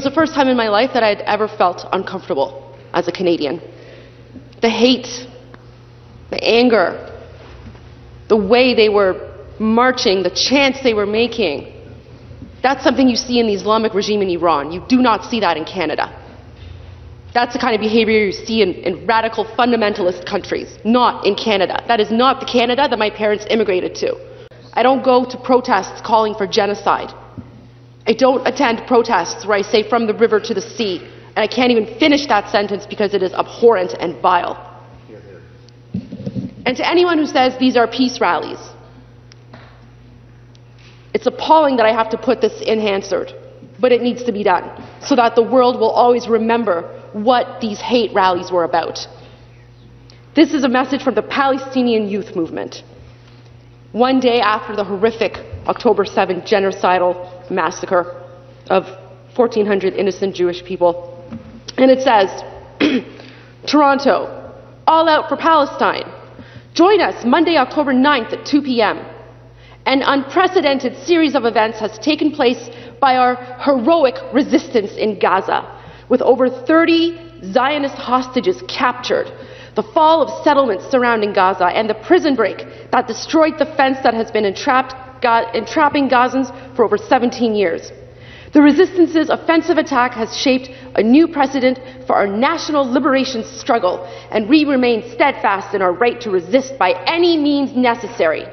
was the first time in my life that I had ever felt uncomfortable as a Canadian. The hate, the anger, the way they were marching, the chants they were making. That's something you see in the Islamic regime in Iran. You do not see that in Canada. That's the kind of behavior you see in, in, radical fundamentalist countries, not in Canada. That is not the Canada that my parents immigrated to. I don't go to protests calling for genocide. I don't attend protests where I say from the river to the sea, and I can't even finish that sentence because it is abhorrent and vile. And to anyone who says these are peace rallies, it's appalling that I have to put this in Hansard, but it needs to be done so that the world will always remember what these hate rallies were about. This is a message from the Palestinian youth movement. One day after the horrific October 7 genocidal massacre of 1,400 innocent Jewish people. And it says, Toronto, all out for Palestine. Join us Monday, October 9th at 2 p.m. An unprecedented series of events has taken place by our heroic resistance in Gaza, with over 30 Zionist hostages captured, the fall of settlements surrounding Gaza, and the prison break that destroyed the fence that has been entrapped, entrapping Gazans for over 17 years. The resistance's offensive attack has shaped a new precedent for our national liberation struggle, and we remain steadfast in our right to resist by any means necessary.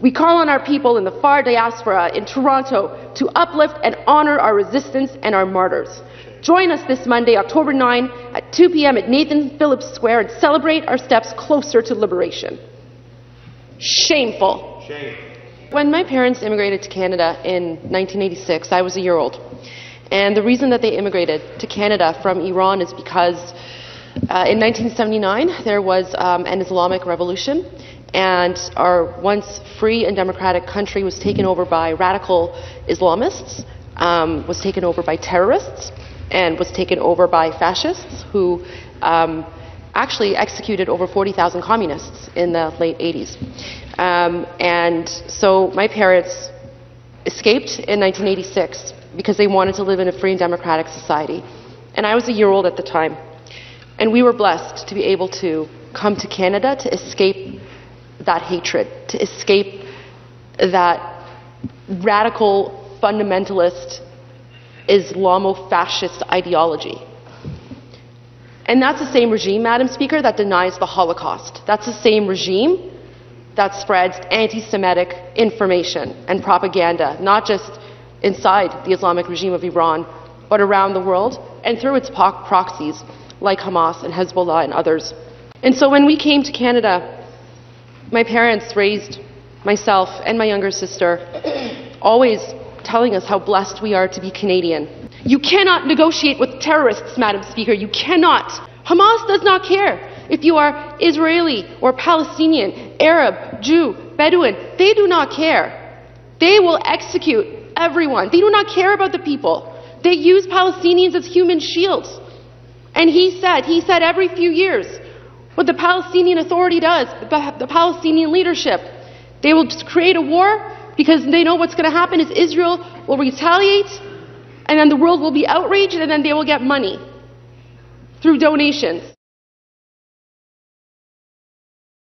We call on our people in the far diaspora in Toronto to uplift and honor our resistance and our martyrs. Join us this Monday, October 9, at 2 p.m. at Nathan Phillips Square and celebrate our steps closer to liberation. Shameful. Shame. When my parents immigrated to Canada in 1986, I was a year old. And the reason that they immigrated to Canada from Iran is because uh, in 1979 there was um, an Islamic revolution, and our once free and democratic country was taken over by radical Islamists, um, was taken over by terrorists, and was taken over by fascists who um, actually executed over 40,000 communists in the late 80s. Um, and so my parents escaped in 1986 because they wanted to live in a free and democratic society. And I was a year old at the time. And we were blessed to be able to come to Canada to escape that hatred, to escape that radical fundamentalist Islamo fascist ideology. And that's the same regime, Madam Speaker, that denies the Holocaust. That's the same regime that spreads anti Semitic information and propaganda, not just inside the Islamic regime of Iran, but around the world and through its proxies like Hamas and Hezbollah and others. And so when we came to Canada, my parents raised myself and my younger sister, always telling us how blessed we are to be Canadian. You cannot negotiate with terrorists, Madam Speaker. You cannot. Hamas does not care if you are Israeli or Palestinian, Arab, Jew, Bedouin. They do not care. They will execute everyone. They do not care about the people. They use Palestinians as human shields. And he said, he said every few years, what the Palestinian Authority does, the, Palestinian leadership, they will just create a war because they know what's going to happen is Israel will retaliate and then the world will be outraged and then they will get money through donations.